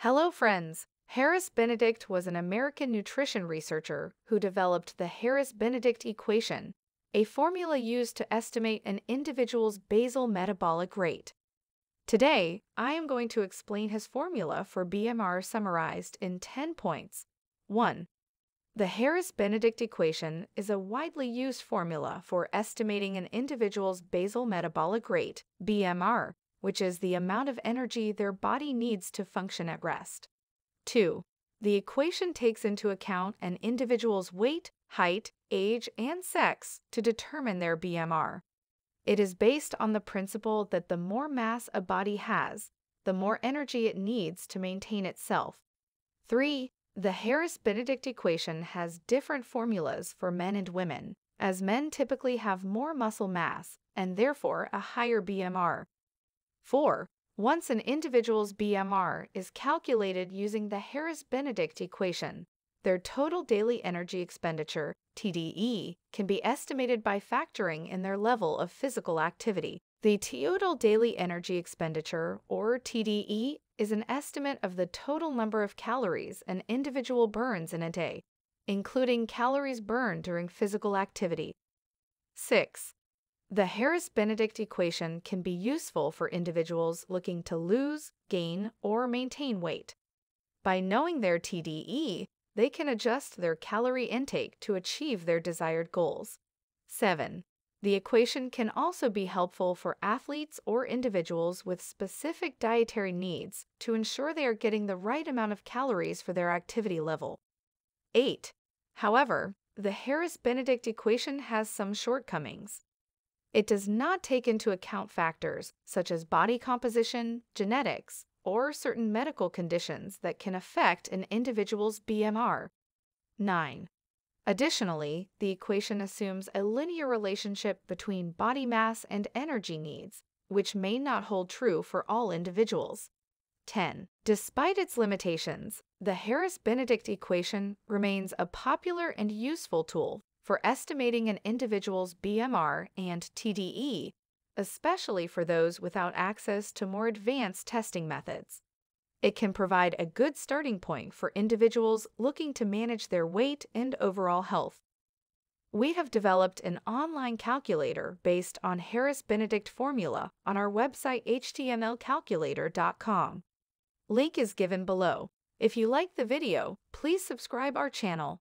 Hello, friends. Harris Benedict was an American nutrition researcher who developed the Harris Benedict equation, a formula used to estimate an individual's basal metabolic rate. Today, I am going to explain his formula for BMR summarized in 10 points. 1. The Harris Benedict equation is a widely used formula for estimating an individual's basal metabolic rate, BMR, which is the amount of energy their body needs to function at rest. 2. The equation takes into account an individual's weight, height, age, and sex to determine their BMR. It is based on the principle that the more mass a body has, the more energy it needs to maintain itself. 3. The Harris Benedict equation has different formulas for men and women, as men typically have more muscle mass and therefore a higher BMR. 4. Once an individual's BMR is calculated using the Harris Benedict equation, their total daily energy expenditure, TDEE, can be estimated by factoring in their level of physical activity. The total daily energy expenditure, or TDEE, is an estimate of the total number of calories an individual burns in a day, including calories burned during physical activity. 6. The Harris Benedict equation can be useful for individuals looking to lose, gain, or maintain weight. By knowing their TDEE, they can adjust their calorie intake to achieve their desired goals. 7. The equation can also be helpful for athletes or individuals with specific dietary needs to ensure they are getting the right amount of calories for their activity level. 8. However, the Harris Benedict equation has some shortcomings. It does not take into account factors such as body composition, genetics, or certain medical conditions that can affect an individual's BMR. 9. Additionally, the equation assumes a linear relationship between body mass and energy needs, which may not hold true for all individuals. 10. Despite its limitations, the Harris Benedict equation remains a popular and useful tool for estimating an individual's BMR and TDEE, especially for those without access to more advanced testing methods. It can provide a good starting point for individuals looking to manage their weight and overall health. We have developed an online calculator based on Harris Benedict formula on our website htmlcalculator.com. Link is given below. If you like the video, please subscribe our channel